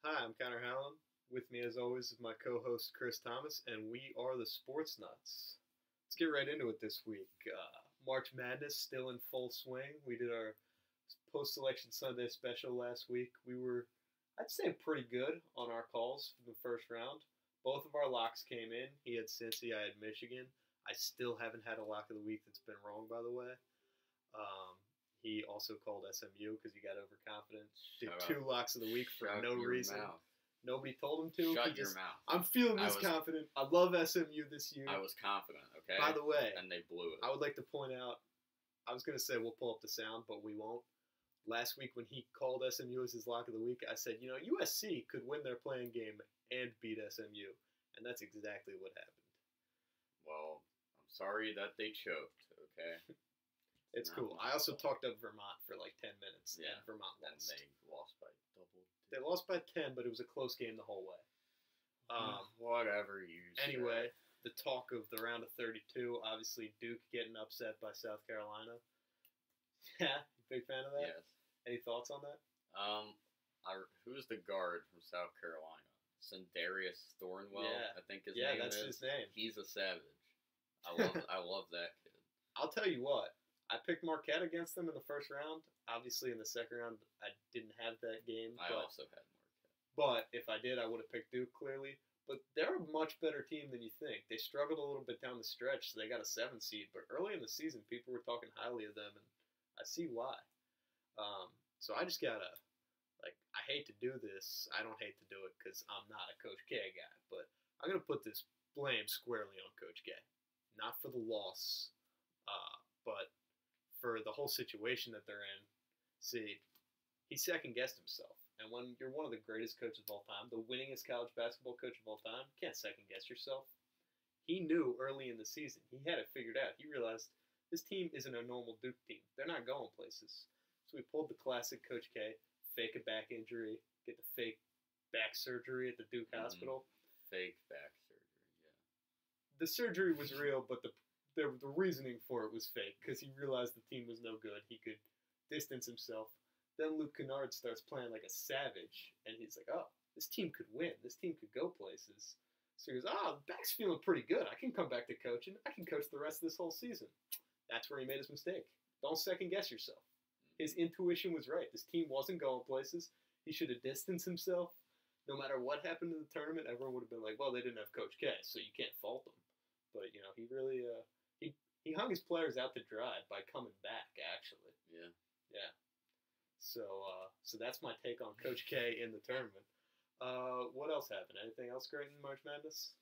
Hi, I'm Connor Hallam. With me, as always, is my co-host Chris Thomas, and we are the SportsNutz. Let's get right into it this week. Uh, March Madness still in full swing. We did our post-selection Sunday special last week. We were, I'd say, pretty good on our calls for the first round. Both of our locks came in. He had Cincy, I had Michigan. I still haven't had a lock of the week that's been wrong, by the way. Um, he also called SMU because he got overconfident. Did Shut two locks of the week for Shut no your reason. Mouth. Nobody told him to. Shut He your just- mouth. I'm feeling I this was- confident. I love SMU this year. I was confident, okay? By the way, and they blew it. I would like to point out. I was going to say we'll pull up the sound, but we won't. Last week when he called SMU as his lock of the week, I said, you know, USC could win their playing game and beat SMU, and that's exactly what happened. well, I'm sorry that they choked, okay? It's cool. I also talked up Vermont for like ten minutes, Yeah, and Vermont they lost by double. They lost by ten, but it was a close game the whole way. Um, Whatever you say. Anyway, the talk of the round of 32, obviously Duke getting upset by South Carolina. Yeah, big fan of that. Yes. Any thoughts on that? Um, I, who's the guard from South Carolina? Sindarius Thornwell, Yeah. I think his yeah, name Yeah, that's is. his name. He's a savage. I love I love that kid. I'll tell you what. I picked Marquette against them in the first round. Obviously, in the second round, I didn't have that game. I but, also had Marquette. but if I did, I would have picked Duke clearly. But they're a much better team than you think. They struggled a little bit down the stretch, so they got a seven seed. But early in the season, people were talking highly of them, and I see why. Um, so I just gotta, like, I hate to do this. I don't hate to do it because I'm not a Coach K guy, but I'm gonna put this blame squarely on Coach K, not for the loss, uh, but for the whole situation that they're in. See, he second guessed himself. And when you're one of the greatest coaches of all time, the winningest college basketball coach of all time, you can't second guess yourself. He knew early in the season. He had it figured out. He realized this team isn't a normal Duke team. They're not going places. So he pulled the classic Coach K, fake a back injury, get the fake back surgery at the Duke Mhm. hospital. Fake back surgery, yeah. The surgery was real, but the the, the reasoning for it was fake because he realized the team was no good. He could distance himself. Then Luke Kennard starts playing like a savage, and he's like, "Oh, this team could win. This team could go places." So he goes, "Ah, the back's feeling pretty good. I can come back to coaching. I can coach the rest of this whole season." That's where he made his mistake. Don't second guess yourself. His intuition was right. This team wasn't going places. He should have distanced himself. No matter what happened in the tournament, everyone would have been like, "Well, they didn't have Coach K, so you can't fault them." But you know, he really uh, he hung his players out to dry by coming back. Actually, Yeah. yeah. So uh, so that's my take on Coach K in the tournament. Uh, what else happened? Anything else great in March Madness?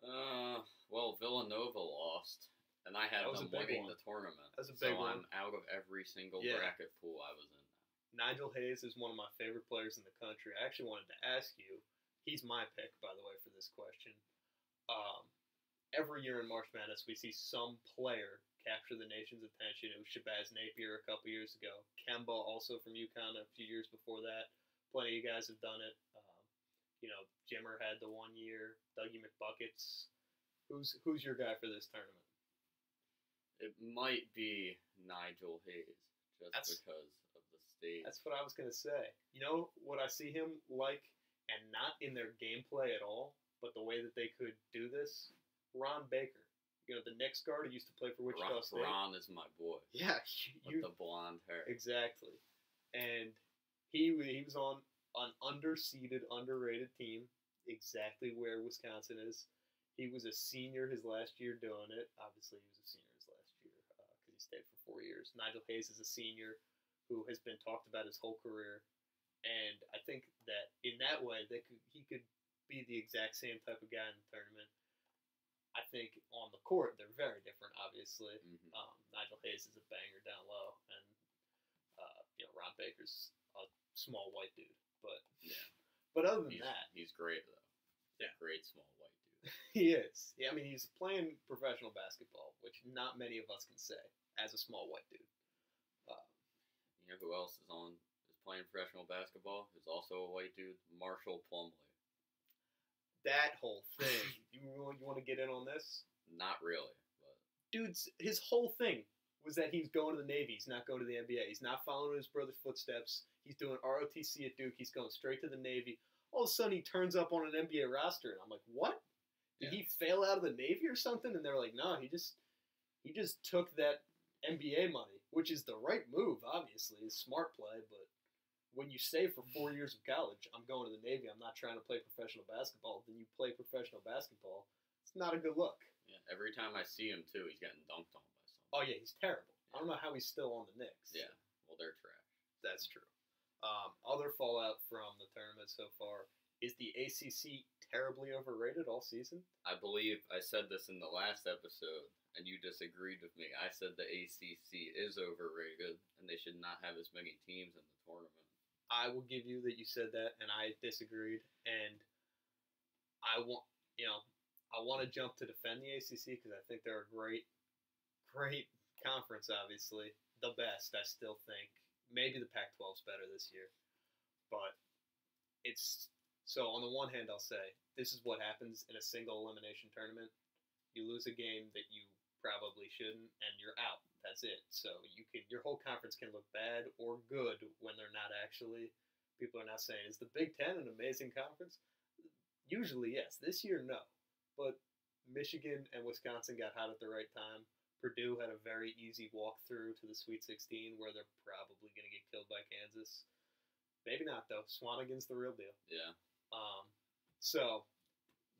Uh, well, Villanova lost, and I had them winning one. the tournament. That was a so big one. I'm out of every single Yeah. bracket pool I was in. Nigel Hayes is one of my favorite players in the country. I actually wanted to ask you. He's my pick, by the way, for this question. Um, every year in March Madness, we see some player capture the nation's attention. It was Shabazz Napier a couple years ago. Kemba, also from UConn, a few years before that. Plenty of guys have done it. Um, you know, Jimmer had the one year. Dougie McBuckets. Who's who's your guy for this tournament? It might be Nigel Hayes, just That's- because of the stage. That's what I was gonna say. You know what I see him like, and not in their gameplay at all, but the way that they could do this. Ron Baker, you know the next guard who used to play for Wichita Ron, State. Ron is my boy Yeah, with you the blonde hair. exactly. And he he was on an underseeded, underrated team, exactly where Wisconsin is. He was a senior his last year doing it. Obviously, he was a senior his last year uh, because he stayed for four years. Nigel Hayes is a senior who has been talked about his whole career, and I think that in that way, they could he could be the exact same type of guy in the tournament. I think on the court they're very different, obviously. Mhm. Um, Nigel Hayes is a banger down low, and uh, you know Ron Baker's a small white dude. But Yeah. but other than He's, that, he's great though. Yeah. Great small white dude. he is. Yeah, I mean he's playing professional basketball, which not many of us can say as a small white dude. Uh, You know who else is on is playing professional basketball? Who's also a white dude? Marshall Plumlee. That whole thing. you you want to get in on this? Not really, but Dude's his whole thing. was that he's going to the Navy. He's not going to the NBA. He's not following his brother's footsteps. He's doing ROTC at Duke. He's going straight to the Navy. All of a sudden, he turns up on an NBA roster, and I'm like, what? Did Yeah. he fail out of the Navy or something? And they're like, no, he just he just took that NBA money, which is the right move, obviously, it's smart play. But when you stay for four years of college, I'm going to the Navy. I'm not trying to play professional basketball. Then you play professional basketball. It's not a good look. Yeah, every time I see him too, he's getting dunked on by someone. Oh yeah, he's terrible. I don't know how he's still on the Knicks. Yeah, well they're trash. That's true. Um, other fallout from the tournament so far is the ACC terribly overrated all season. I believe I said this in the last episode, and you disagreed with me. I said the ACC is overrated, and they should not have as many teams in the tournament. I will give you that you said that, and I disagreed. And I want, you know, I want to jump to defend the ACC because I think they're a great, great conference. Obviously, the best. I still think maybe the Pac-12 is better this year, but it's so. On the one hand, I'll say this is what happens in a single elimination tournament. You lose a game that you probably shouldn't, and you're out. That's it. So you can your whole conference can look bad or good when they're not actually. People are not saying is the Big Ten an amazing conference? Usually, yes. This year, no. But Michigan and Wisconsin got hot at the right time. Purdue had a very easy walk through to the Sweet 16, where they're probably going to get killed by Kansas. Maybe not though. Swanigan's the real deal. Yeah, Um, so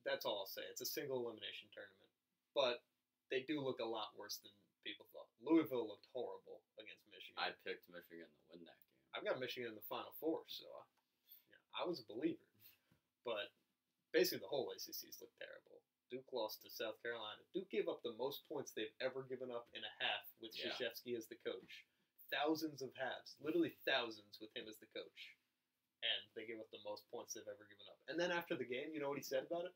that's all I'll say. It's a single elimination tournament, but they do look a lot worse than people thought. Louisville looked horrible against Michigan. I picked Michigan to win that game. I've got Michigan in the Final Four, so I, you know, I was a believer. But basically, the whole ACC's looked terrible. Duke lost to South Carolina. Duke gave up the most points they've ever given up in a half with Yeah. Krzyzewski as the coach. Thousands of halves, literally thousands with him as the coach. And they gave up the most points they've ever given up. And then after the game, you know what he said about it?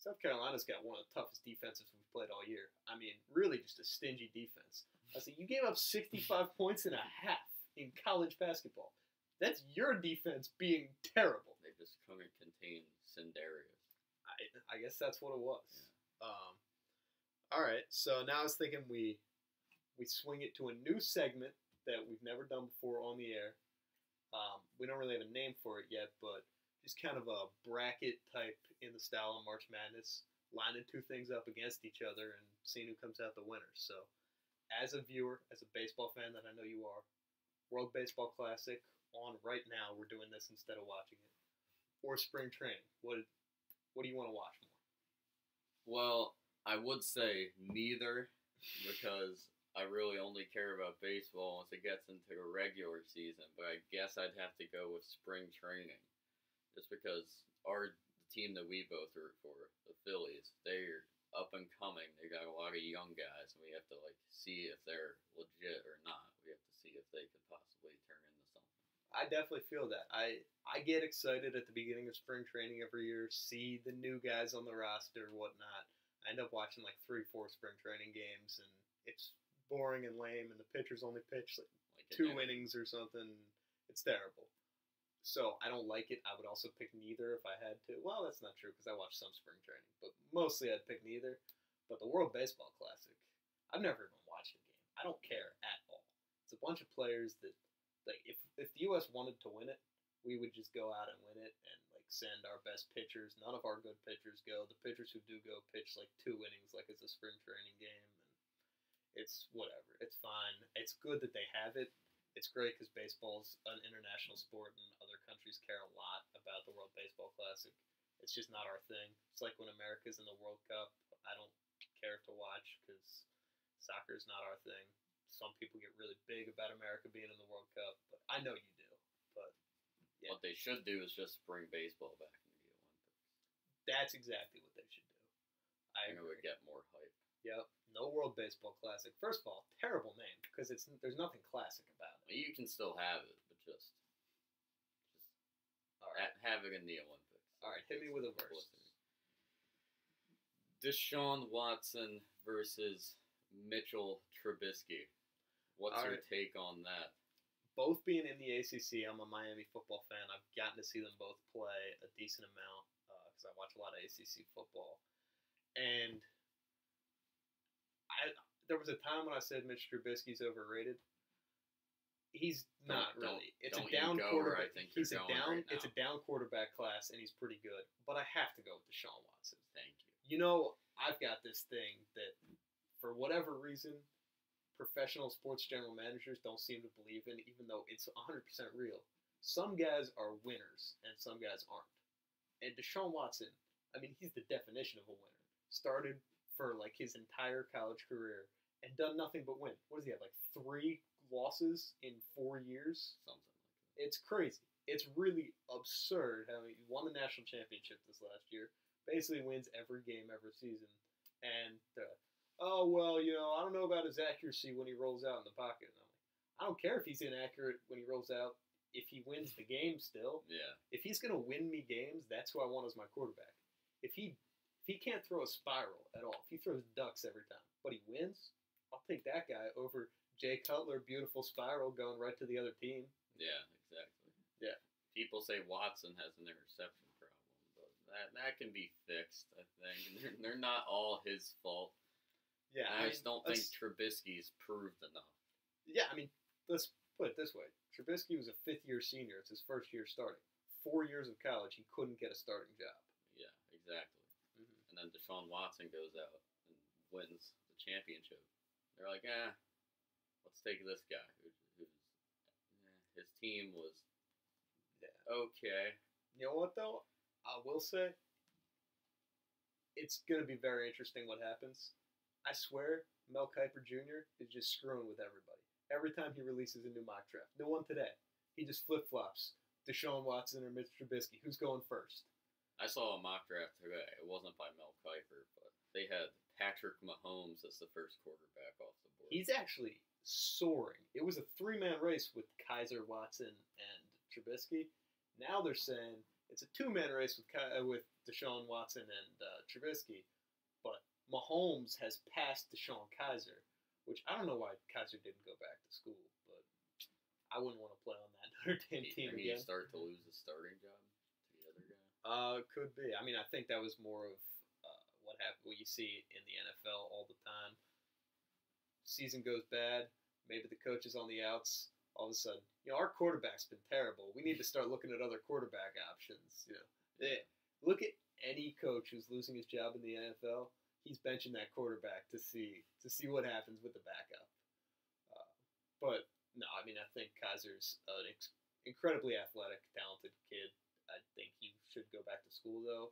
South Carolina's got one of the toughest defenses we've played all year. I mean, really just a stingy defense. I said, you gave up 65 points and a half in college basketball. That's your defense being terrible. They just couldn't contain Sindarius. I, I guess that's what it was. Um, all right, so now I was thinking we we swing it to a new segment that we've never done before on the air. Um, we don't really have a name for it yet, but just kind of a bracket type in the style of March Madness, lining two things up against each other and seeing who comes out the winner. So, as a viewer, as a baseball fan that I know you are, World Baseball Classic on right now. We're doing this instead of watching it, or spring training. What what do you want to watch more? Well, I would say neither because I really only care about baseball once it gets into a regular season. But I guess I'd have to go with spring training, just because our team that we both root for, the Phillies, they're up and coming. They got a lot of young guys, and we have to like see if they're legit or not. We have to see if they could possibly turn into something. I definitely feel that. I I get excited at the beginning of spring training every year, see the new guys on the roster, whatnot. I end up watching like three, four spring training games, and it's boring and lame, and the pitchers only pitch like Like two in- innings or something. It's terrible. So I don't like it. I would also pick neither if I had to. Well, that's not true because I watch some spring training, but mostly I'd pick neither. But the World Baseball Classic, I've never even watched a game. I don't care at all. It's a bunch of players that, like, if if the U.S. wanted to win it, we would just go out and win it and like send our best pitchers. None of our good pitchers go. The pitchers who do go pitch like two innings, like it's a spring training game, and it's whatever. It's fine. It's good that they have it. It's great because baseball's an international sport and countries care a lot about the World Baseball Classic. It's just not our thing. It's like when America's in the World Cup. I don't care to watch because soccer is not our thing. Some people get really big about America being in the World Cup, but I know you do. But Yeah. What they should do is just bring baseball back into the Olympics. that's exactly what they should do. I I think it agree. would get more hype. Yep. No World Baseball Classic. First of all, terrible name because it's there's nothing classic about it. You can still have it, but just All right. ha- have it in the Olympics. All right, hit me with a verse. Deshaun Watson versus Mitchell Trubisky. What's All your right. take on that? both being in the ACC, I'm a Miami football fan. I've gotten to see them both play a decent amount uh, because I watch a lot of ACC football, and I there was a time when I said Mitch Trubisky's overrated. He's not don't- really. It's a down where I quarterback. think he's a down. right it's a down quarterback class, and he's pretty good. But I have to go with Deshaun Watson. Thank you. You know, I've got this thing that, for whatever reason, professional sports general managers don't seem to believe in, even though it's 100% real. Some guys are winners, and some guys aren't. And Deshaun Watson, I mean, he's the definition of a winner. Started for like his entire college career and done nothing but win. What does he have? Like three losses in four years? Something like It's crazy. It's really absurd how he won the national championship this last year. Basically wins every game every season. And uh, oh well, you know, I don't know about his accuracy when he rolls out in the pocket. And I'm like, I don't care if he's inaccurate when he rolls out. If he wins the game still. Yeah. if he's gonna win me games, that's who I want as my quarterback. If he if he can't throw a spiral at all, if he throws ducks every time, but he wins, I'll take that guy over Jay Cutler, beautiful spiral going right to the other team. Yeah, exactly. Yeah. People say Watson has an interception problem, but that that can be fixed. I think they're, they're not all his fault. Yeah, I just don't think Trubisky's proved enough. Yeah, I mean, let's put it this way: Trubisky was a fifth-year senior. It's his first year starting. Four years of college, he couldn't get a starting job. Yeah, exactly. And then Deshaun Watson goes out and wins the championship. They're like, eh, let's take this guy who, who's eh, his team was Yeah. okay. You know what though? I will say it's gonna be very interesting what happens. I swear, Mel Kiper Jr. is just screwing with everybody. Every time he releases a new mock draft, new one today, he just flip flops. Deshaun Watson or Mitch Trubisky, who's going first? I saw a mock draft today. It wasn't by Mel Kiper, but they had Patrick Mahomes as the first quarterback off the board. He's actually soaring. It was a three man race with Kizer, Watson, and Trubisky. Now they're saying it's a two man race with uh, with Deshaun Watson and uh, Trubisky, but Mahomes has passed DeShone Kizer, which I don't know why Kizer didn't go back to school, but I wouldn't want to play on that Notre Dame He- team again. he start to lose his starting job to the other guy. Uh, could be. I mean, I think that was more of uh, what happened. What you see in the NFL all the time. Season goes bad. Maybe the coach is on the outs. All of a sudden, you know, our quarterback's been terrible. We need to start looking at other quarterback options. You know, Eh, look at any coach who's losing his job in the NFL. He's benching that quarterback to see to see what happens with the backup. Uh, but no, I mean, I think Kizer's an ex- incredibly athletic, talented kid. I think he should go back to school though.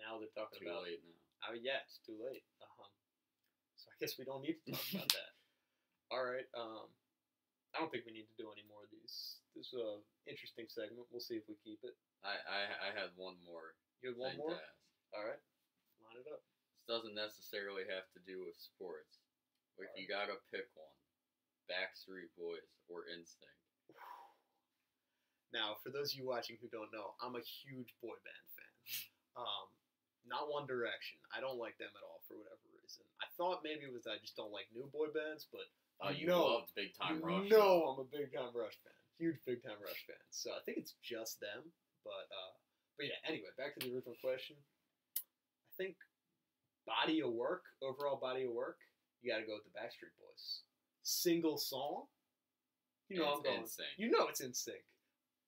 Now they're talking Too about. late now. I mean, yeah, it's too late. Um, so I guess we don't need to talk about that. All right. Um, I don't think we need to do any more of these. This is an interesting segment. We'll see if we keep it. I, I, I had one more You have one more. to. All right. Line it up. This doesn't necessarily have to do with sports. If you gotta pick one, Backstreet Boys or NSYNC. Now, for those of you watching who don't know, I'm a huge boy band fan. Um, not One Direction. I don't like them at all for whatever reason. I thought maybe it was I just don't like new boy bands, but Oh, you No. loved Big Time you Rush. know I'm a big time Rush fan. Huge big time Rush fan. So I think it's just them. But uh, but yeah. Anyway, back to the original question. I think body of work, overall body of work, you got to go with the Backstreet Boys. Single song. You know I'm going. NSYNC. You know it's NSYNC.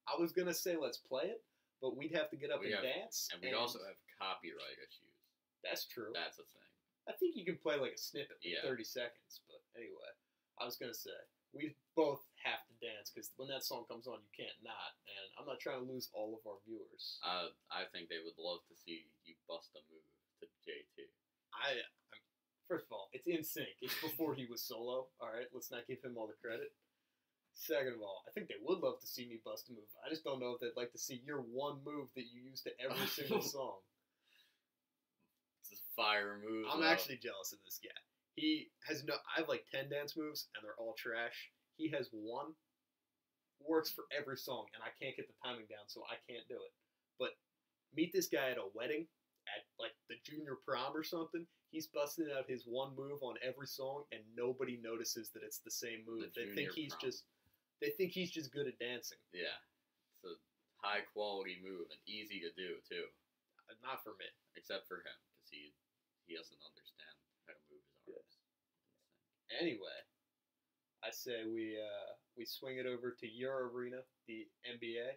I was gonna say let's play it, but we'd have to get up We and have- dance. And we also have copyright issues. that's true. That's a thing. I think you can play like a snippet, Yeah. thirty seconds. But anyway, I was gonna say we both have to dance because when that song comes on, you can't not. And I'm not trying to lose all of our viewers. Uh, I think they would love to see you bust a move to JT. I, I'm, first of all, it's NSYNC. It's before he was solo. All right, let's not give him all the credit. Second of all, I think they would love to see me bust a move. I just don't know if they'd like to see your one move that you use to every single song. It's a fire move. I'm though. actually jealous of this guy. He has no. I have like ten dance moves, and they're all trash. He has one, works for every song, and I can't get the timing down, so I can't do it. But meet this guy at a wedding, at like the junior prom or something. He's busting out his one move on every song, and nobody notices that it's the same move. The they think he's prom. just. They think he's just good at dancing. Yeah. It's a high quality move and easy to do too, Not for me. except for him because he he doesn't understand how to move his arms. Anyway, I say we uh, we swing it over to your arena, the NBA.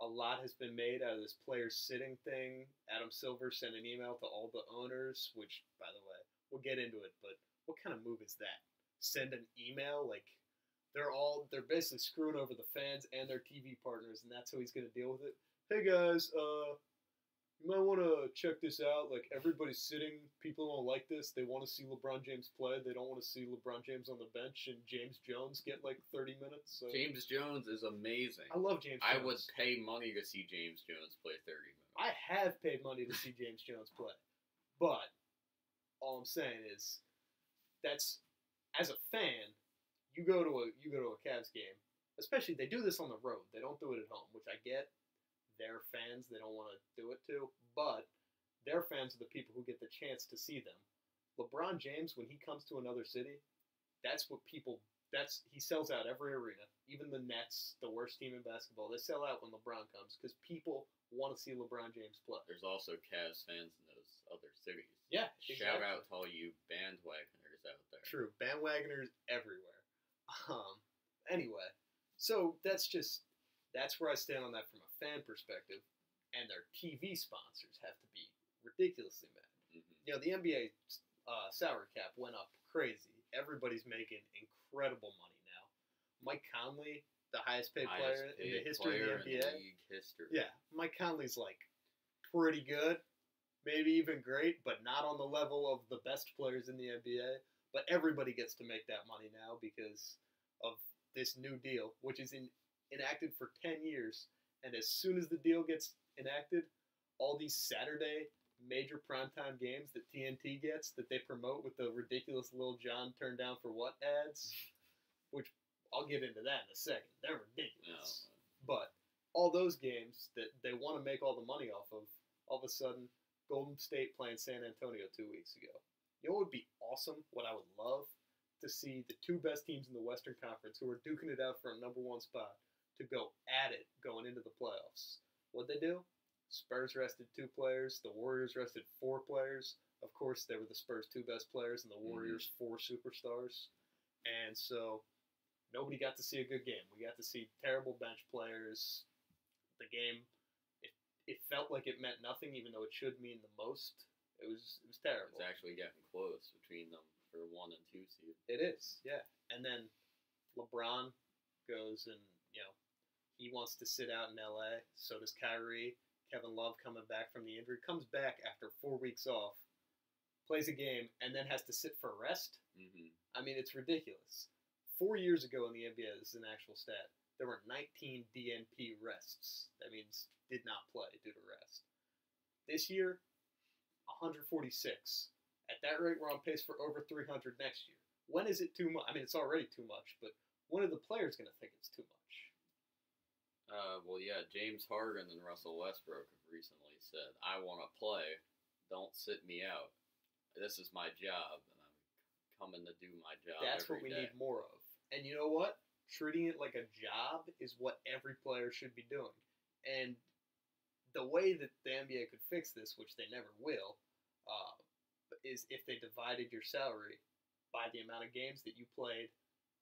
A lot has been made out of this players sitting thing. Adam Silver sent an email to all the owners, which, by the way, we'll get into it. But what kind of move is that? Send an email like they're all they're basically screwing over the fans and their TV partners, and that's how he's going to deal with it. Hey guys, uh, you might want to check this out. Like everybody's sitting, people don't like this. They want to see LeBron James play. They don't want to see LeBron James on the bench and James Jones get like thirty minutes. So. James Jones is amazing. I love James. I would pay money to see James Jones play 30 minutes. I have paid money to see James Jones play, but all I'm saying is that's as a fan, you go to a you go to a Cavs game, especially they do this on the road. They don't do it at home, which I get. They're fans; they don't want to do it to, but their fans are the people who get the chance to see them. LeBron James, when he comes to another city, that's what people. That's he sells out every arena, even the Nets, the worst team in basketball. They sell out when LeBron comes because people want to see LeBron James play. There's also Cavs fans in those other cities. Yeah, Shout out to all you bandwagoners out there. True, bandwagoners everywhere. Um, anyway, so that's just that's where I stand on that from a fan perspective, and their TV sponsors have to be ridiculously mad. hmm You know, the NBA uh, salary cap went up crazy. Everybody's making incredible money now. Mike Conley, the highest paid player Highest in the history of the NBA. league history. Yeah, Mike Conley's like pretty good, maybe even great, but not on the level of the best players in the NBA. But everybody gets to make that money now because of this new deal, which is in, enacted for 10 years. And as soon as the deal gets enacted, all these Saturday major primetime games that TNT gets that they promote with the ridiculous Lil Jon turned down for what ads, which I'll get into that in a second. They're No, ridiculous. Oh, but all those games that they want to make all the money off of, all of a sudden, Golden State playing San Antonio two weeks ago. You know what would be awesome? What I would love to see the two best teams in the Western Conference who are duking it out for a number one spot to go at it going into the playoffs. What'd they do? Spurs rested two players. The Warriors rested four players. Of course, they were the Spurs' two best players, and the mhm. Warriors' four superstars. And so nobody got to see a good game. We got to see terrible bench players. The game, it, it felt like it meant nothing, even though it should mean the most. It was it was terrible. It's actually getting close between them for one and two seed. It is, yeah. And then LeBron goes and you know he wants to sit out in L.A. So does Kyrie. Kevin Love coming back from the injury comes back after four weeks off, plays a game, and then has to sit for rest. hmm I mean, it's ridiculous. Four years ago in the NBA, this is an actual stat. There were 19 DNP rests. That means did not play due to rest. This year, 146. At that rate, we're on pace for over 300 next year. When is it too much? I mean, it's already too much, but when are the players going to think it's too much? Uh, well, yeah, James Harden and Russell Westbrook have recently said, "I want to play. Don't sit me out. This is my job, and I'm coming to do my job." That's what we day." need more of. And you know what? Treating it like a job is what every player should be doing. And the way that the NBA could fix this, which they never will, uh, is if they divided your salary by the amount of games that you played.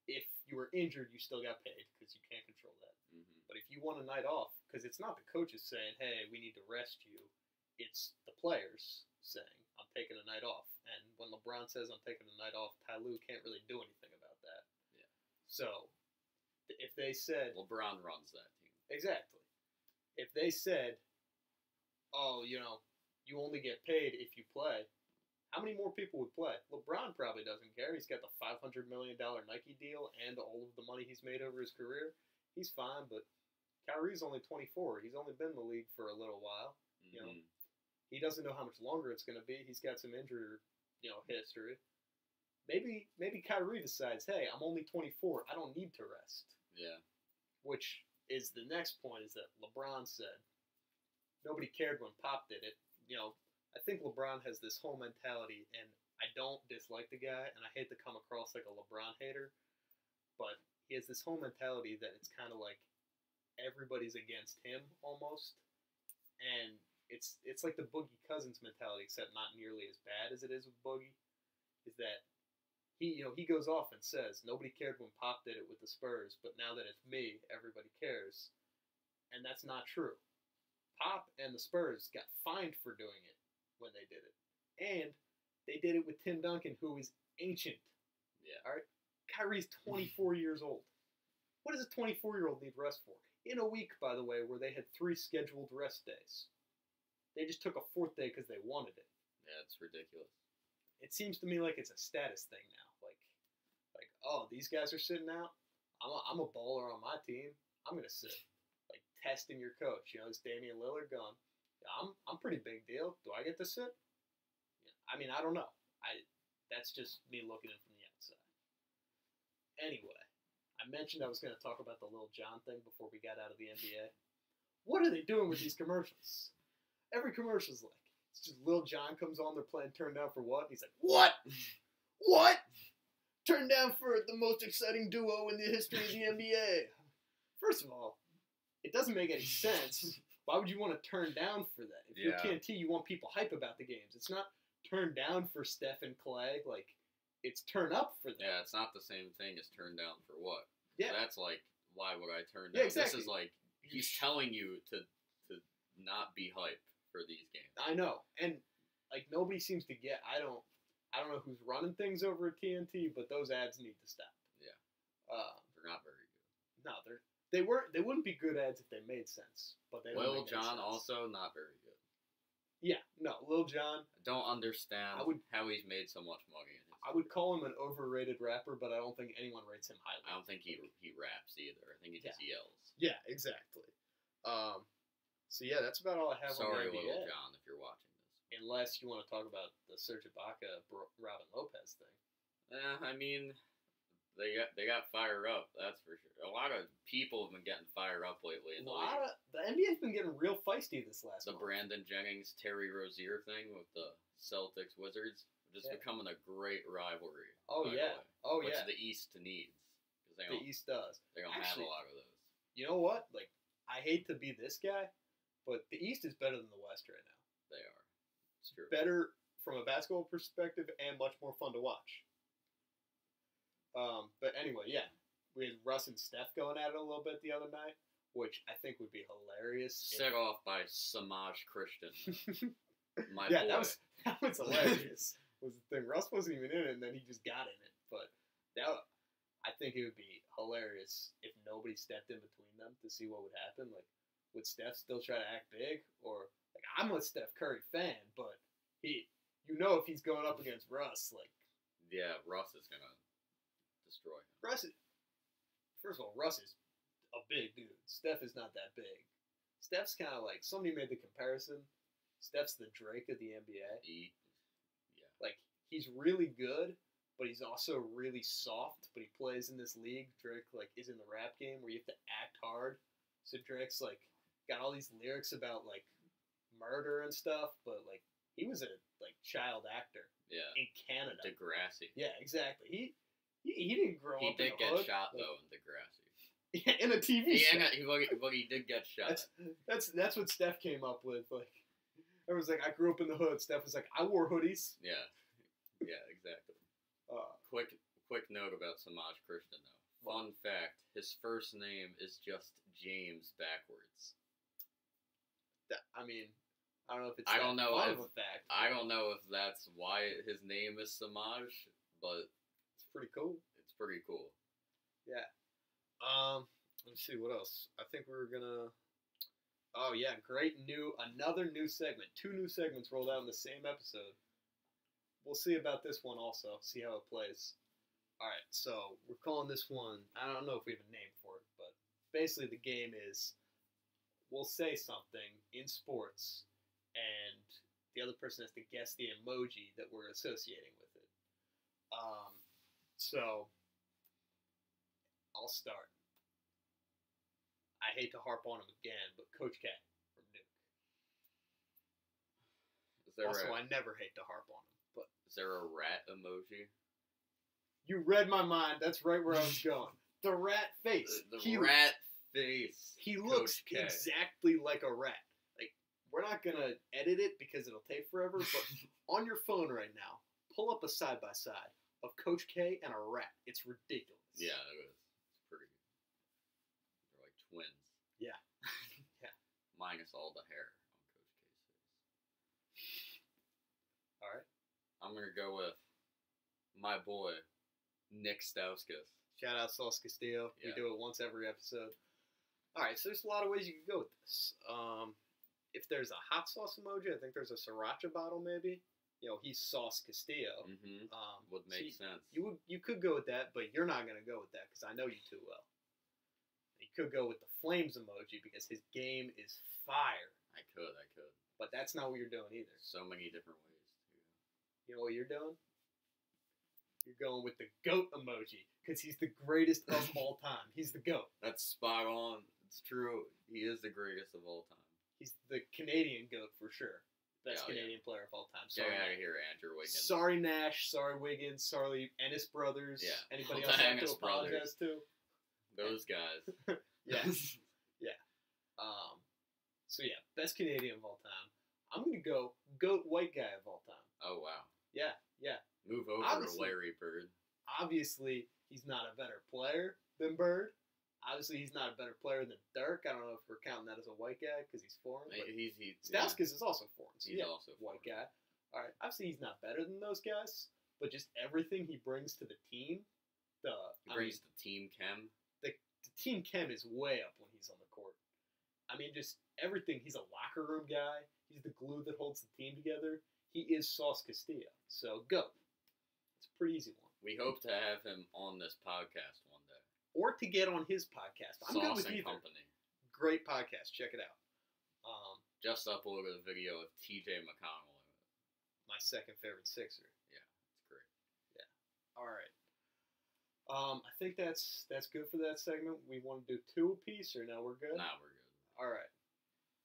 If you were injured, you still got paid because you can't control that. Mhm. But if you want a night off, because it's not the coaches saying, "Hey, we need to rest you," it's the players saying, "I'm taking a night off." And when LeBron says, "I'm taking a night off," Ty Lue can't really do anything about that. Yeah. So, if they said LeBron runs that team. exactly, if they said, "Oh, you know, you only get paid if you play," how many more people would play? LeBron probably doesn't care. He's got the five hundred million dollar Nike deal and all of the money he's made over his career. He's fine, but Kyrie's only twenty four. He's only been in the league for a little while. You know, Mhm. He doesn't know how much longer it's going to be. He's got some injury, you know, history. Maybe maybe Kyrie decides, hey, I'm only 24. I don't need to rest. Yeah. Which is the next point is that LeBron said nobody cared when Pop did it. You know, I think LeBron has this whole mentality, and I don't dislike the guy, and I hate to come across like a LeBron hater, but he has this whole mentality that it's kind of like everybody's against him almost, and it's it's like the Boogie Cousins mentality, except not nearly as bad as it is with Boogie. Is that he you know he goes off and says nobody cared when Pop did it with the Spurs, but now that it's me, everybody cares, and that's not true. Pop and the Spurs got fined for doing it when they did it, and they did it with Tim Duncan, who is ancient. Yeah. All right. Kyrie's 24 years old. What does a 24 year old need rest for? In a week, by the way, where they had three scheduled rest days. They just took a fourth day because they wanted it. Yeah, it's ridiculous. It seems to me like it's a status thing now. Like, like oh, these guys are sitting out. I'm a, I'm a baller on my team. I'm gonna sit. Like testing your coach. You know, it's Damian Lillard gone. Yeah, I'm I'm pretty big deal. Do I get to sit? Yeah, I mean, I don't know. I that's just me looking in from the outside. Anyway, I mentioned I was going to talk about the Lil Jon thing before we got out of the NBA. What are they doing with these commercials? Every commercial is like, it's just Lil Jon comes on, they're playing Turn Down for What? He's like, What? What? Turn down for the most exciting duo in the history of the NBA. First of all, it doesn't make any sense. Why would you want to turn down for that? If you're TNT, you want people hype about the games. It's not turn down for Steph and Clay. Like, it's turn up for them. Yeah, it's not the same thing as turn down for what. Yeah. That's like, why would I turn Yeah, down? This is like he's telling you to to not be hype for these games. I know, and like nobody seems to get. I don't. I don't know who's running things over at TNT, but those ads need to stop. Yeah. Uh, They're not very good. no, they're they weren't. They wouldn't be good ads if they made sense, but they. Lil Jon also not very good. Yeah, no, Lil Jon. I don't understand I would- how he's made so much money. I would call him an overrated rapper, but I don't think anyone rates him highly. I don't think he he raps either. I think he just yells. Yeah, exactly. Um, so yeah, that's about all I have Sorry, on the little John, if you're watching this. Unless you want to talk about the Serge Ibaka, Robin Lopez thing. Eh, I mean, they got they got fired up. That's for sure. A lot of people have been getting fired up lately A lot league. of the NBA's been getting real feisty this last The month. Brandon Jennings, Terry Rozier thing with the Celtics Wizards just Yeah. becoming a great rivalry. Oh yeah, way, oh which yeah. the East needs because they The East does. they don't Actually- have a lot of those. You know what? Like, I hate to be this guy, but the East is better than the West right now. They are. It's true. Better from a basketball perspective and much more fun to watch. Um, but anyway, yeah, we had Russ and Steph going at it a little bit the other night, which I think would be hilarious. if- Set off by Semaj Christon, my yeah, boy. that was that was hilarious. was the thing. Russ wasn't even in it, and then he just got in it. But that I think it would be hilarious if nobody stepped in between them to see what would happen. Like, would Steph still try to act big, or like I'm a Steph Curry fan, but he, you know, if he's going up against Russ, like yeah, Russ is gonna destroy him. Russ is. First of all, Russ is a big dude. Steph is not that big. Steph's kind of like somebody made the comparison. Steph's the Drake of the NBA. He, like he's really good, but he's also really soft. But he plays in this league. Drake like is in the rap game where you have to act hard. So Drake's like got all these lyrics about like murder and stuff, but like he was a like child actor yeah, in Canada. Degrassi. yeah, exactly. He he, he didn't grow He up. in did get hood, shot though in Degrassi. in a TV He, show. ain't he, he- he did get shot. That's that's that's what Steph came up with. Like everyone's like, I grew up in the hood. Steph was like, I wore hoodies. yeah, yeah, exactly. Uh, Quick, quick note about Semaj Christon though. Fun fact: his first name is just James backwards. that, I mean, I don't know if it's. I don't know fun if- of a fact. I don't know if that's why his name is Semaj, but It's pretty cool. it's pretty cool. Yeah. Um, let's see what else. I think we were gonna. Oh yeah, great new another new segment. Two new segments rolled out in the same episode. We'll see about this one also. See how it plays. All right, so we're calling this one. I don't know if we have a name for it, but basically the game is we'll say something in sports, and the other person has to guess the emoji that we're associating with it. Um, so I'll start. I hate to harp on him again, but Coach K from Duke. Is there Also, a, I never hate to harp on him, but is there a rat emoji? you read my mind. That's right where I was going. The rat face. The, the he, rat face. he looks Coach K. exactly like a rat. Like we're not gonna edit it because it'll take forever. But on your phone right now, pull up a side by side. of Coach K and a rat. It's ridiculous. Yeah, it was. It's pretty. They're like twins. Yeah. Yeah. Minus all the hair on Coach K's face. All right. I'm gonna go with my boy, Nick Stauskas. Shout out Sauce Castillo. We do it once every episode. All right, so there's a lot of ways you could go with this. Um, if there's a hot sauce emoji, I think there's a sriracha bottle, maybe. You know, he's Sauce Castillo. Mm-hmm. Um, Would so make you, sense. you would you could go with that, but you're not gonna go with that because I know you too well. Could go with the flames emoji because his game is fire, I could, I could. but that's not what you're doing either. So many different ways. You know what you're doing? You're going with the goat emoji because he's the greatest of all time. He's the goat. That's spot on. It's true. He is the greatest of all time. He's the Canadian goat for sure. Best Yeah, yeah. Canadian player of all time. Get Sorry, out Nash. of here, Andrew Wiggins. sorry Nash. Sorry Wiggins. Sorry Ennis brothers. Yeah. Anybody else I have to apologize to? Those guys. Yes. Yeah. Um. So yeah, best Canadian of all time. I'm gonna go goat white guy of all time. oh wow. Yeah, yeah. Move over Obviously- to Larry Bird. Obviously, he's not a better player than Bird. Obviously, he's not a better player than Dirk. I don't know if we're counting that as a white guy because he's foreign. But He's he. yeah, Stauskas is also foreign. So he's yeah, also white foreign. guy. All right, obviously he's not better than those guys, but just everything he brings to the team, the He I brings mean, the team chem. Team chem is way up when he's on the court. I mean, just everything. He's a locker room guy. He's the glue that holds the team together. He is Sauce Castillo. So go. It's a pretty easy one. We hope to have him on this podcast one day. Or to get on his podcast. I'm good with and either. Company Great podcast. Check it out. Um, just uploaded a video of T.J. McConnell. my second favorite Sixer. Yeah, it's great. Yeah. All right. Um, I think that's that's good for that segment. We want to do two apiece, or now we're good. Now we're good. All right.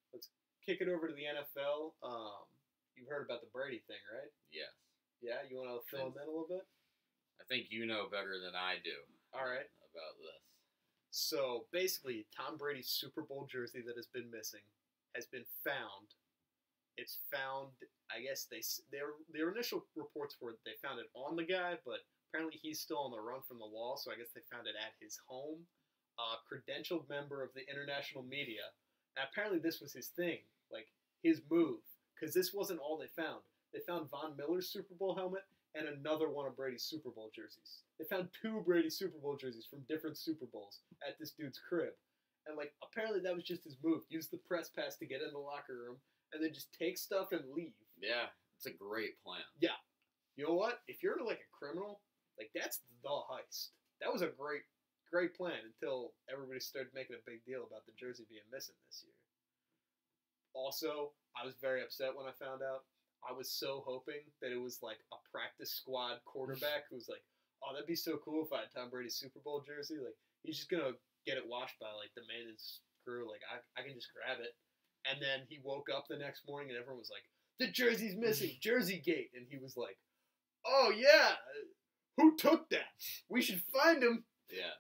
Let's kick it over to the NFL. Um, you've heard about the Brady thing, right? Yes. Yeah. You want to fill them in a little bit? I think you know better than I do. All right. About this. So basically, Tom Brady's Super Bowl jersey that has been missing has been found. It's found. I guess they their their initial reports were they found it on the guy, but apparently he's still on the run from the law. So I guess they found it at his home. A credentialed member of the international media. Apparently this was his thing, like his move, because this wasn't all they found. They found Von Miller's Super Bowl helmet and another one of Brady's Super Bowl jerseys. They found two Brady Super Bowl jerseys from different Super Bowls at this dude's crib. And like apparently that was just his move. Use the press pass to get in the locker room and then just take stuff and leave. Yeah, it's a great plan. Yeah. You know what? If you're like a criminal, like that's the heist. That was a great great plan until everybody started making a big deal about the jersey being missing this year. Also, I was very upset when I found out. I was so hoping that it was like a practice squad quarterback who was like, "Oh, that'd be so cool if I had Tom Brady's Super Bowl jersey." Like he's just gonna get it washed by like the maintenance crew. Like I, I can just grab it. And then he woke up the next morning and everyone was like, "The jersey's missing, Jersey Gate," and he was like, "Oh yeah, who took that? We should find him." Yeah.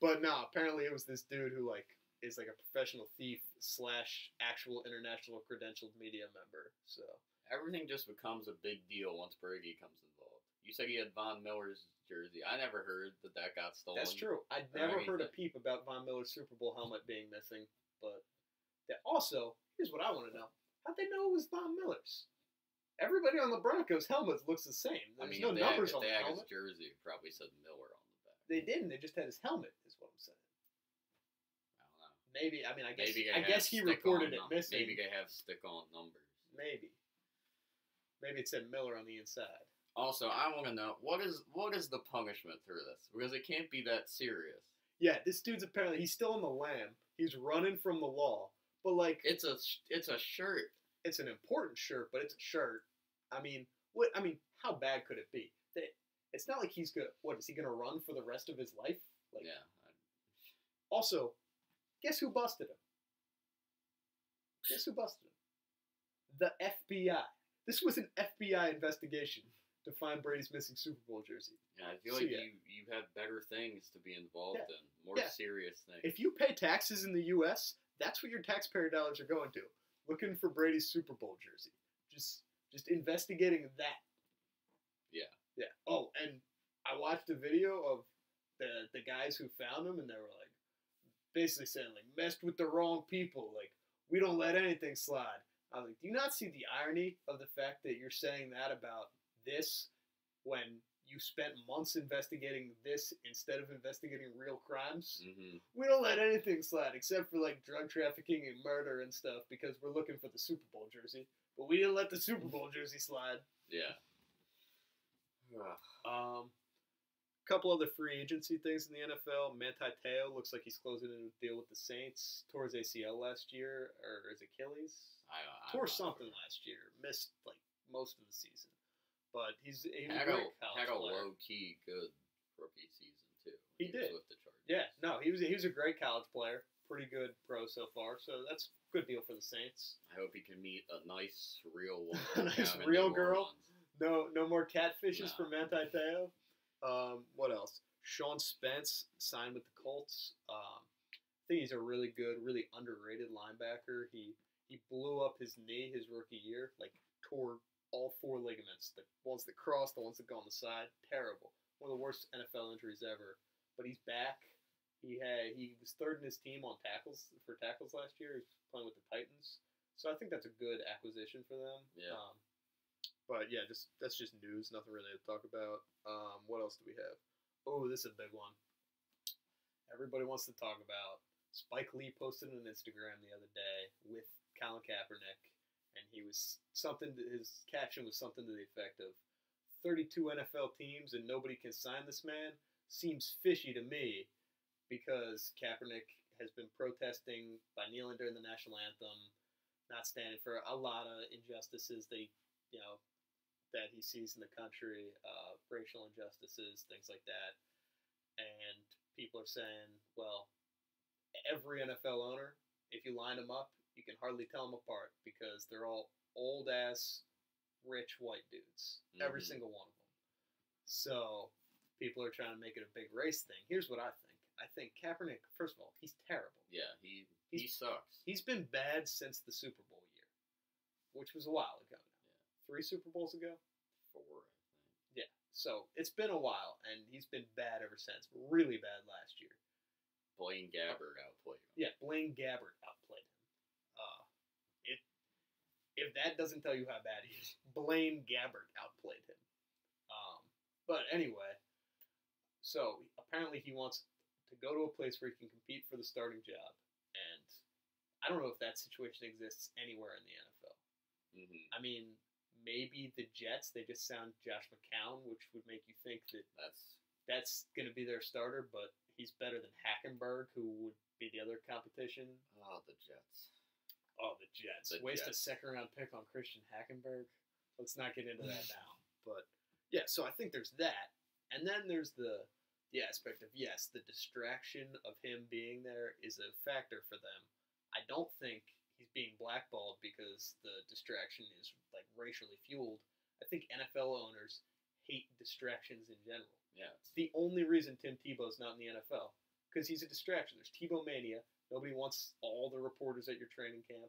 But no, apparently it was this dude who like is like a professional thief slash actual international credentialed media member. So Everything just becomes a big deal once Brady comes involved. You said he had Von Miller's jersey. I never heard that that got stolen. that's true. I'd or never heard a peep about Von Miller's Super Bowl helmet being missing. But that also, here's what I want to know: How'd they know it was Von Miller's? Everybody on the Broncos helmets looks the same. I There's mean, no they numbers on the had helmet. his jersey, probably said Miller on the back. They didn't. They just had his helmet. Is what I'm saying. I don't know. Maybe. I mean, I guess. I have guess he reported it num- missing. Maybe they have stick-on numbers. Maybe. Maybe it said Miller on the inside. Also, I want to know what is what is the punishment for this because it can't be that serious. Yeah, this dude's apparently he's still in the lamb. He's running from the law. But like It's a it's a shirt. it's an important shirt, but it's a shirt. I mean, what I mean, how bad could it be? It's not like he's gonna what is he gonna run for the rest of his life? Like yeah. also, guess who busted him? Guess who busted him? The FBI. This was an FBI investigation to find Brady's missing Super Bowl jersey. Yeah, I feel So, like yeah. you you have better things to be involved Yeah. in, more Yeah. serious things. If you pay taxes in the U.S., that's what your taxpayer dollars are going to. Looking for Brady's Super Bowl jersey. Just, just investigating that. Yeah. Yeah. Oh, and I watched a video of the the guys who found him, and they were like, basically saying like, messed with the wrong people. Like, we don't let anything slide. I was like, do you not see the irony of the fact that you're saying that about this when you spent months investigating this instead of investigating real crimes? hmm We don't let anything slide except for like drug trafficking and murder and stuff because we're looking for the Super Bowl jersey. But we didn't let the Super Bowl jersey slide. Yeah. Um, couple other free agency things in the NFL. Manti Te'o looks like he's closing in a deal with the Saints. Tore his ACL last year, or his Achilles. I, I'm Tore something sure. last year. Missed like most of the season. But he's he was Had a a, great college had a player. low key good rookie season too. He was did. with the Chargers. Yeah, no, he was he was a great college player. Pretty good pro so far. So that's a good deal for the Saints. I hope he can meet a nice real woman. A nice real girl? No, no more catfishes No. for Manti Te'o. Um, what else? Sean Spence signed with the Colts. Um, I think he's a really good, really underrated linebacker. He he blew up his knee his rookie year, like tore all four ligaments, the ones that cross, the ones that go on the side. Terrible. One of the worst NFL injuries ever. But he's back. He had he was third in his team on tackles for tackles last year. He's playing with the Titans. So I think that's a good acquisition for them. Yeah. Um, but yeah, just that's just news. Nothing really to talk about. Um, what else do we have? Oh, this is a big one. Everybody wants to talk about. Spike Lee posted an Instagram the other day with Colin Kaepernick, and he was something. His caption was something to the effect of, "32 NFL teams and nobody can sign this man." Seems fishy to me, because Kaepernick has been protesting by kneeling during the national anthem, not standing for a lot of injustices they, you know, that he sees in the country, uh, racial injustices, things like that. And people are saying, well, every NFL owner, if you line them up, you can hardly tell them apart because they're all old ass, rich white dudes. Every Mhm. single one of them. So people are trying to make it a big race thing. Here's what I think. I think Kaepernick, first of all, he's terrible. Yeah, he he sucks. He's been bad since the Super Bowl year, which was a while ago now. Three Super Bowls ago? Four, I Yeah. So it's been a while, and he's been bad ever since. Really bad last year. Blaine Gabbert outplayed him. Yeah, Blaine Gabbert outplayed him. Uh, it, if that doesn't tell you how bad he is, Blaine Gabbert outplayed him. Um, but anyway, so apparently he wants to go to a place where he can compete for the starting job, and I don't know if that situation exists anywhere in the NFL. hmm I mean, maybe the Jets, they just sound Josh McCown, which would make you think that That's that's going to be their starter, but he's better than Hackenberg, who would be the other competition. oh the Jets. Oh, the Jets. The Waste a second round pick on Christian Hackenberg. Let's not get into that now. But yeah, so I think there's that. And then there's the the aspect of yes, the distraction of him being there is a factor for them. I don't think he's being blackballed because the distraction is like racially fueled. I think NFL owners hate distractions in general. Yeah, It's the only reason Tim Tebow's not in the NFL because he's a distraction. There's Tebow mania. Nobody wants all the reporters at your training camp.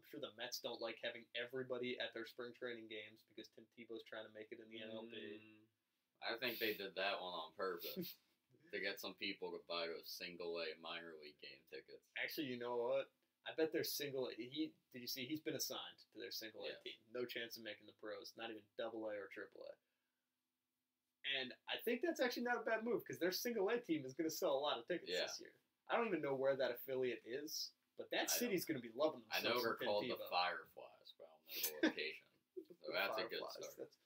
I'm sure the Mets don't like having everybody at their spring training games because Tim Tebow's trying to make it in the MLB. Mm, I think they did that one on purpose to get some people to buy those single A minor league game tickets. Actually, you know what? I bet their single he did you see he's been assigned to their single A Yeah. team. No chance of making the pros, not even double A or triple A. And I think that's actually not a bad move because their single A team is going to sell a lot of tickets Yeah. this year. I don't even know where that affiliate is, but that I city's going to be loving I know they're called the Fireflies, but I don't know the location. so that's a good start. That's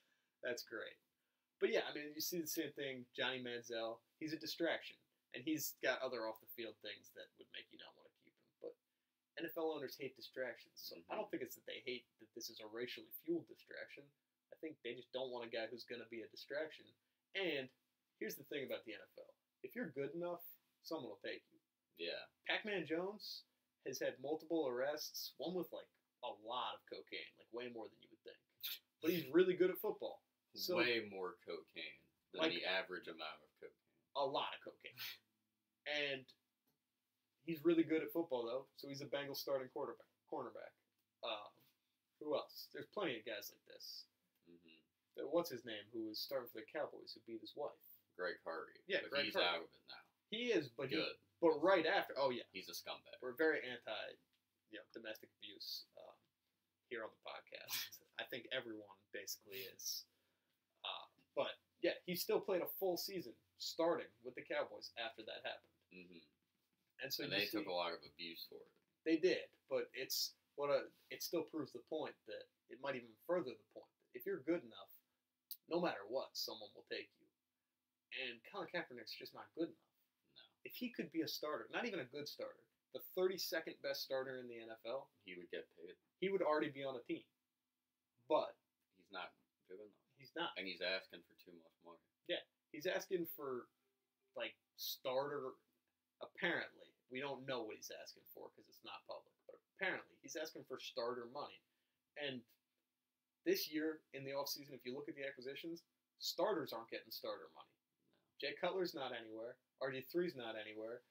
that's great. But yeah, I mean, you see the same thing. Johnny Manziel, he's a distraction, and he's got other off the field things that would make you not want to keep him. But NFL owners hate distractions, so I don't mm-hmm. think it's that they hate that this is a racially fueled distraction. I think they just don't want a guy who's going to be a distraction. And here's the thing about the NFL: if you're good enough, someone will take you. Yeah, Pac-Man Jones has had multiple arrests, one with like a lot of cocaine, like way more than you would think. But he's really good at football. So- way more cocaine than Like- the average amount of cocaine. A lot of cocaine. And he's really good at football though, so he's a Bengals starting quarterback cornerback. Um, who else? There's plenty of guys like this. hmm Uh, What's his name? Who was starting for the Cowboys? Who beat his wife? Greg Hardy. Yeah, but Greg he's Hardy. out of it now. He is, but he, Good. but right after. Oh yeah, He's a scumbag. we're very anti, you know, domestic abuse um, here on the podcast. I think everyone basically is. But yeah, he still played a full season starting with the Cowboys after that happened, hmm and so and they see- took a lot of abuse for it. They did, but it's what a, it still proves the point that it might even further the point. If you're good enough, no matter what, someone will take you. And Colin Kaepernick's just not good enough. No, If he could be a starter, not even a good starter, the 32nd best starter in the NFL, he would get paid. he would already be on a team. But He's not good enough, he's not. and he's asking for too much money. Yeah, he's asking for like starter. Apparently, we don't know what he's asking for because it's not public. But apparently, he's asking for starter money. And this year in the offseason, if you look at the acquisitions, starters aren't getting starter money. Jay Cutler's not anywhere. RG3's not anywhere.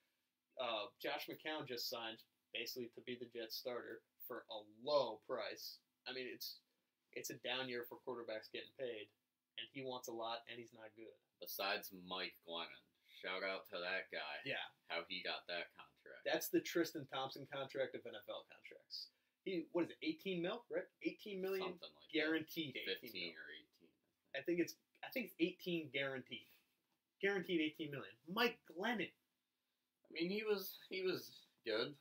Uh, Josh McCown just signed basically to be the Jets starter for a low price. I mean, it's it's a down year for quarterbacks getting paid, and he wants a lot, and he's not good. Besides Mike Glennon, shout out to that guy. Yeah, How he got that contract. that's the Tristan Thompson contract of NFL contracts. He what is it? 18 mil, right? 18 million Something like guaranteed. that. 18 15 mil. or 18. I think it's I think it's 18 guaranteed. Guaranteed 18 million. Mike Glennon I mean, he was he was good,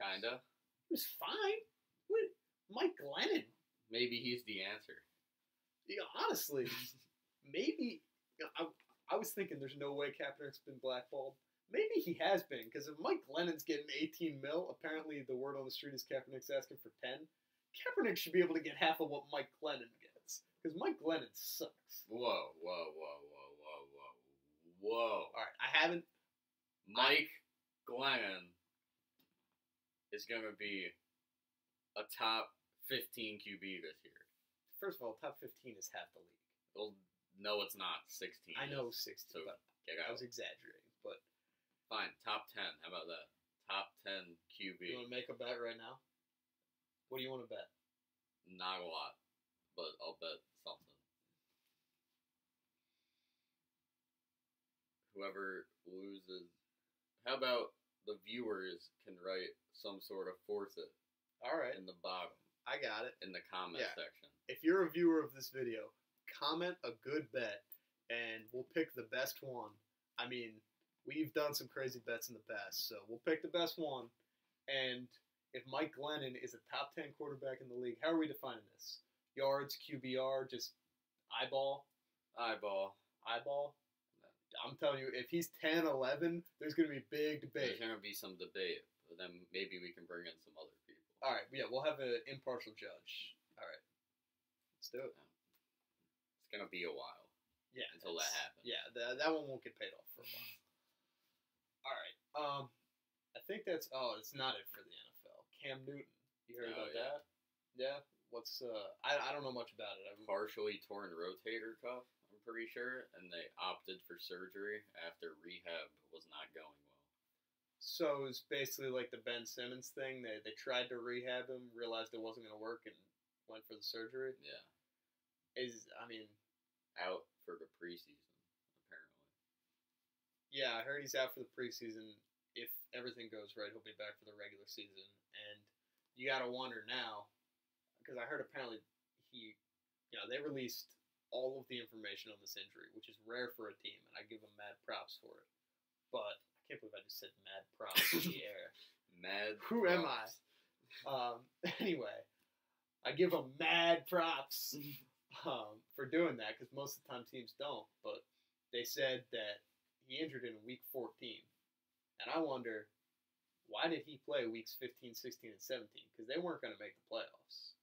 kinda. he was fine. What? Mike Glennon. Maybe he's the answer. Yeah, honestly, maybe you know, I, I was thinking there's no way Kaepernick's been blackballed. Maybe he has been because if Mike Glennon's getting 18 mil, apparently the word on the street is Kaepernick's asking for 10. Kaepernick should be able to get half of what Mike Glennon gets because Mike Glennon sucks. Whoa, whoa, whoa, whoa, whoa, whoa, whoa! All right, I haven't. Mike Glennon is gonna be a top 15 QB this year. First of all, top 15 is half the league. Well, no, it's not 16. I know 16, So but I was exaggerating. But Fine, top 10. How about that? Top 10 QB. you want to make a bet right now? What do you want to bet? Not a lot, but I'll bet something. Whoever loses. How about the viewers can write some sort of forfeit? All right, in the bottom, I got it. in the comment Yeah. section. if you're a viewer of this video, comment a good bet, and we'll pick the best one. I mean, we've done some crazy bets in the past, so we'll pick the best one. And if Mike Glennon is a top 10 quarterback in the league, how are we defining this? Yards, QBR, just eyeball, Eyeball. eyeball? I'm telling you, if he's 10, 11, there's going to be big debate. There's going to be some debate, but then maybe we can bring in some other. All right, yeah, we'll have an impartial judge. All right, let's do it. It's going to be a while Yeah, until that happens. Yeah, that, that one won't get paid off for a while. All right. Um, I think that's. Oh, it's not it for the NFL. Cam Newton. You heard Oh, about yeah. that? Yeah. What's uh? I, I don't know much about it. I'm, Partially torn rotator cuff, I'm pretty sure, and they opted for surgery after rehab was not going well. it was basically like the Ben Simmons thing. They they tried to rehab him, realized it wasn't going to work, and went for the surgery. Yeah. Is I mean, Out for the preseason, apparently. yeah, I heard he's out for the preseason. If everything goes right, he'll be back for the regular season. And you got to wonder now, because I heard apparently he, you know, they released all of the information on this injury, which is rare for a team, and I give them mad props for it. But can't believe I just said mad props in the air. Mad. Who am I? Um, anyway, I give them mad props um, for doing that because most of the time teams don't. But they said that he injured in week 14. And I wonder, why did he play weeks 15, 16, and 17? Because they weren't going to make the playoffs.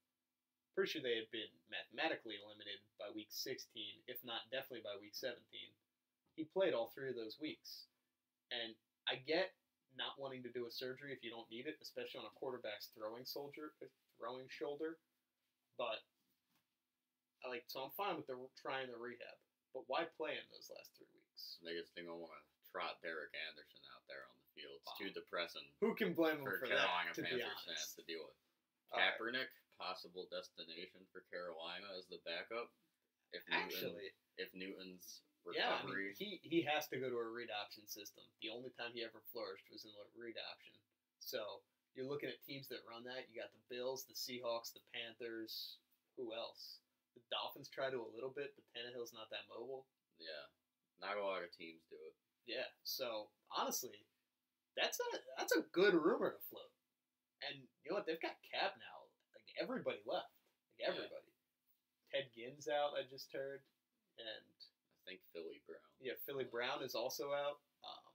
Pretty sure they had been mathematically eliminated by week 16, if not definitely by week 17. He played all three of those weeks. And I get not wanting to do a surgery if you don't need it, especially on a quarterback's throwing soldier, uh, throwing shoulder. But I like, so I'm fine with the trying the rehab. But why play in those last three weeks? They just think I want to trot Derek Anderson out there on the field. It's too depressing Who can blame him for for Carolina that? To be Panthers fans honest, to deal with. All right. Kaepernick, possible destination for Carolina as the backup. if Newton, Actually, if Newton's yeah, I mean, he he has to go to a read option system. The only time he ever flourished was in the read option. So you're looking at teams that run that. You got the Bills, the Seahawks, the Panthers. Who else? The Dolphins try to a little bit, but Tannehill's not that mobile. yeah, not a lot of teams do it. Yeah. So honestly, that's a that's a good rumor to float. And you know what? They've got cap now. Like everybody left. Like Yeah. everybody. Ted Ginn's out. I just heard, and think Philly Brown. yeah, Philly Brown is also out. Um,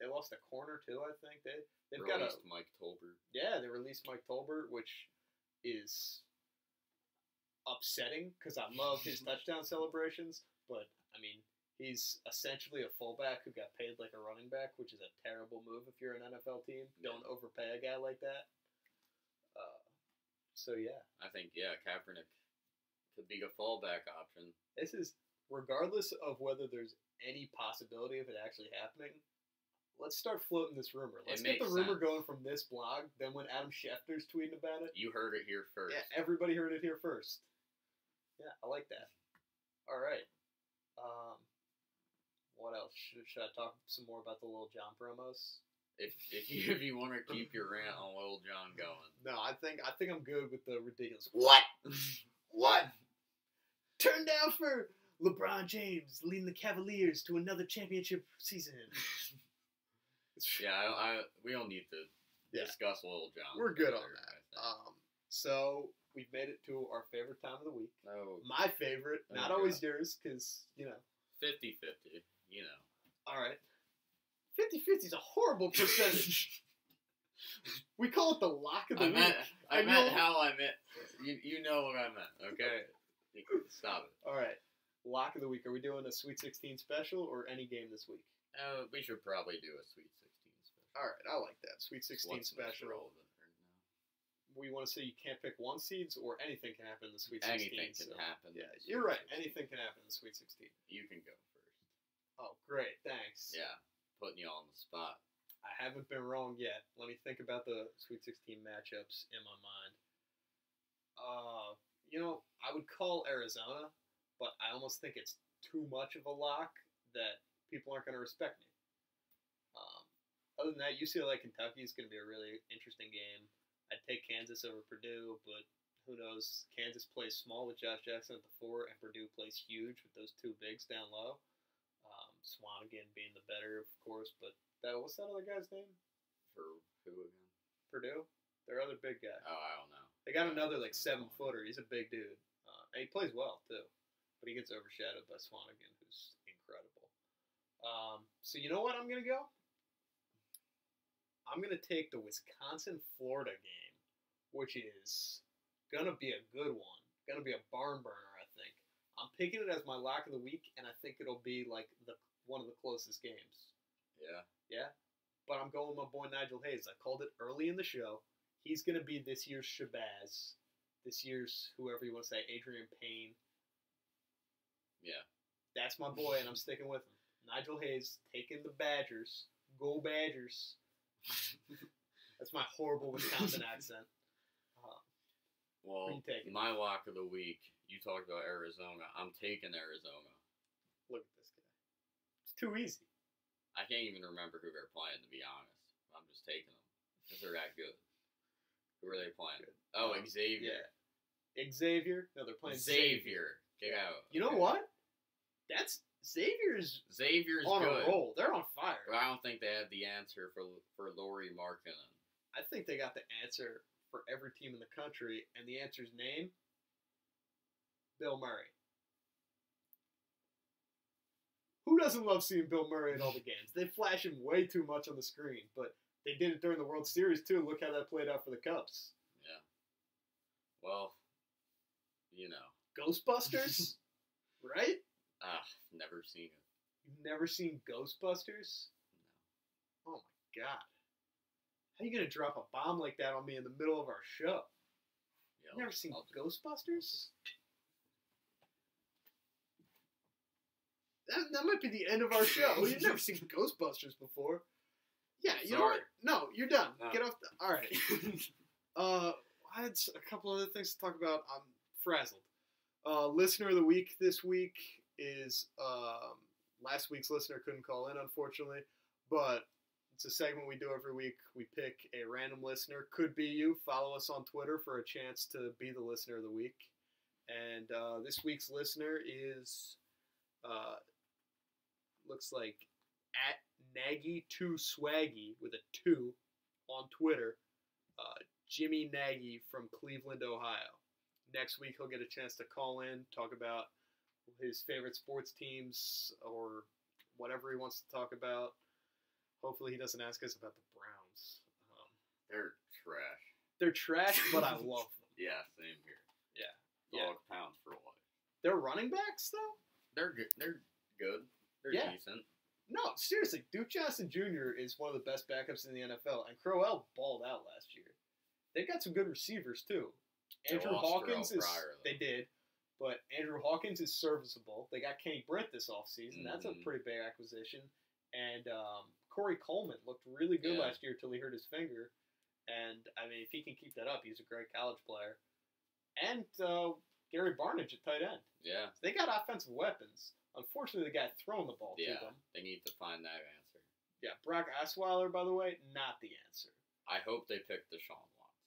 they lost a corner too. I think they they've got a Released Mike Tolbert. yeah. They released Mike Tolbert, which is upsetting because I love his touchdown celebrations. But I mean, he's essentially a fullback who got paid like a running back, which is a terrible move if you're an NFL team. Don't overpay a guy like that. Uh, so yeah, I think yeah, Kaepernick could be a fallback option. this is regardless of whether there's any possibility of it actually happening. Let's start floating this rumor. Let's get the rumor sense. going from this blog. Then when Adam Schefter's tweeting about it, You heard it here first. Yeah, everybody heard it here first. Yeah, I like that. All right. Um, what else? Should, should I talk some more about the Lil Jon promos? If if you if you want to keep your rant on Lil Jon going, No, I think I think I'm good with the ridiculous. What? What? Turn down for LeBron James leading the Cavaliers to another championship season. yeah, I, I we don't need to Yeah. discuss Lil Jon. We're good on that. Um, so we've made it to our favorite time of the week. no, My favorite, Oh, not God. always yours, because you know. 50-50, You know. All right. 50-50 is a horrible percentage. we call it the lock of the I week. meant I And meant how I meant. You you know what I meant. Okay. Stop it. All right. Lock of the week. Are we doing a Sweet 16 special or any game this week? Uh, we should probably do a Sweet 16 special. All right. I like that. Sweet 16 special. We want to say you can't pick one seeds or anything can happen in the Sweet 16. Anything can so- happen. Yeah, you're right. 16. Anything can happen in the Sweet 16. You can go first. Oh, great. Thanks. Yeah, putting you all on the spot. I haven't been wrong yet. Let me think about the Sweet 16 matchups in my mind. Uh, you know, I would call Arizona, but I almost think it's too much of a lock that people aren't going to respect me. Um, other than that, UCLA Kentucky is going to be a really interesting game. I'd take Kansas over Purdue, but who knows? Kansas plays small with Josh Jackson at the four, and Purdue plays huge with those two bigs down low. Um, Swanigan being the better, of course, but that what's that other guy's name? For who again? Purdue, their other big guy. Oh, I don't know. They got another like seven footer. He's a big dude, uh, and he plays well too, but he gets overshadowed by Swanigan, who's incredible. Um, so you know what I'm gonna go? I'm gonna take the Wisconsin Florida game, which is gonna be a good one. Gonna be a barn burner, I think. I'm picking it as my lock of the week, and I think it'll be like the one of the closest games. Yeah. Yeah. But I'm going with my boy Nigel Hayes. I called it early in the show. He's going to be this year's Shabazz. This year's whoever you want to say, Adreian Payne. Yeah. That's my boy, and I'm sticking with him. Nigel Hayes taking the Badgers. Go Badgers. That's my horrible Wisconsin accent. Uh, Well, Who you taking? my lock of the week. You talked about Arizona. I'm taking Arizona. look at this guy. It's too easy. I can't even remember who they're playing to be honest. I'm just taking them because they're that good. Who are they playing? Good. Oh, Um, Xavier. Yeah. Xavier. No, they're playing Xavier. Get out. You know Okay. what? That's Xavier's Xavier's on good. a roll. They're on fire. But I don't think they have the answer for for Lauri Markkanen. I think they got the answer for every team in the country, and the answer's name Bill Murray. Who doesn't love seeing Bill Murray at all the games? They flash him way too much on the screen, but they did it during the World Series too. Look how that played out for the Cubs. Yeah. Well, you know, Ghostbusters, right? Ah, never seen it. You've never seen Ghostbusters? No. Oh my god! How you gonna drop a bomb like that on me in the middle of our show? Yeah, Never seen I'll Ghostbusters? That, that might be the end of our show. You've never seen Ghostbusters before. Yeah, you know what? No, you're done. No. Get off the. All right. uh, I had a couple other things to talk about. I'm frazzled. Uh, listener of the week this week is um, last week's listener couldn't call in unfortunately, but it's a segment we do every week. We pick a random listener, could be you. Follow us on Twitter for a chance to be the listener of the week. And uh, this week's listener is uh, looks like at Nagy2Swaggy with a two on Twitter. Uh, Jimmy Nagy from Cleveland, Ohio. Next week he'll get a chance to call in, talk about his favorite sports teams or whatever he wants to talk about. Hopefully he doesn't ask us about the Browns. Um, They're trash. they're trash, but I love them. Yeah, same here. Yeah. Dog pound for life. They're running backs though. They're good. They're good. They're Yeah. decent. No, seriously, Duke Johnson Jr. is one of the best backups in the NFL, and Crowell balled out last year. They've got some good receivers too. Andrew Hawkins is Pryor, they did, but Andrew Hawkins is serviceable. They got Kenny Britt this offseason. That's a Mhm. pretty big acquisition. And um, Corey Coleman looked really good Yeah. last year until he hurt his finger. And I mean, if he can keep that up, he's a great college player. And uh, Gary Barnidge at tight end. Yeah. They got offensive weapons. Unfortunately, the guy throwing the ball Yeah. to them. They need to find that answer. Yeah, Brock Osweiler, by the way, not the answer. I hope they pick Deshaun Watson.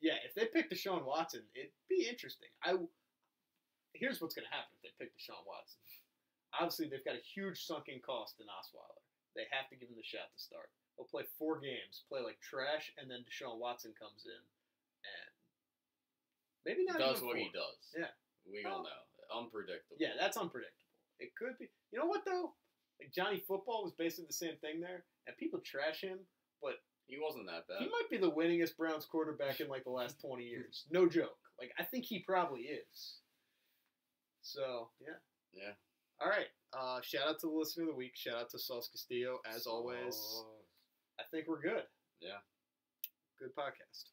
Yeah, if they pick Deshaun Watson, it'd be interesting. I here's what's going to happen if they pick Deshaun Watson. Obviously, they've got a huge sunken cost in Osweiler. They have to give him the shot to start. They'll play four games, play like trash, and then Deshaun Watson comes in and maybe not does what he does. Yeah. We Well- all know. Unpredictable. Yeah, that's unpredictable. It could be. You know what though? Like Johnny Football was basically the same thing there, and people trash him, but He wasn't that bad. He might be the winningest Browns quarterback in like the last 20 years. No joke. Like I think he probably is. So, yeah. Yeah. All right. Uh, shout out to the listener of the week. Shout out to Sauce Castillo as always. I think we're good. Yeah. Good podcast.